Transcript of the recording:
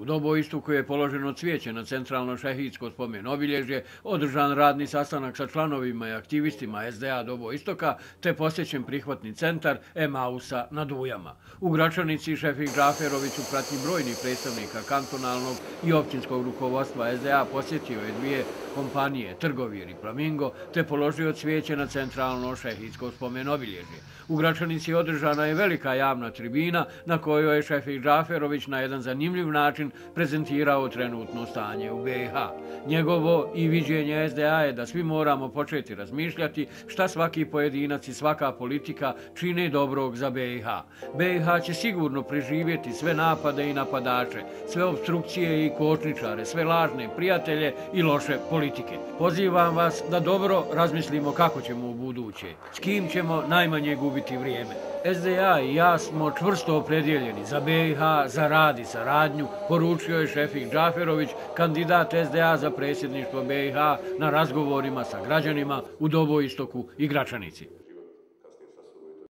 U dobu koje je položeno cvijeće na centralno šehidsko spomen obilježje, održan radni sastanak sa članovima i aktivistima SDA dobo istoka, te posjećen prihvatni centar Emausa na Dujama. U Gračanici Šefik Džaferović u prati brojni predstavnika kantonalnog i općinskog rukovodstva SDA posjetio je dvije kompanije Trgovir i Flamingo, te položio cvijeće na centralno šehidsko spomen obilježje. U Gračanici održana je velika javna tribina na kojoj je Šefik Džaferović na jedan zanimljiv način način prezentirao trenutno stanje u BiH. Njegovo i viđenje SDA je da svi moramo početi razmišljati šta svaki pojedinac i svaka politika čine dobrog za BiH. BiH će sigurno preživjeti sve napade i napadače, sve obstrukcije i kočničare, sve lažne prijatelje i loše politike. Pozivam vas da dobro razmislimo kako ćemo u buduće, s kim ćemo najmanje gubiti vrijeme. SDA i ja smo čvrsto opredjeljeni za BiH, za rad i saradnju, poručio je Šefik Džaferović, kandidat SDA za predsjedništvo BiH na razgovorima sa građanima u Doboistoku i Gračanici.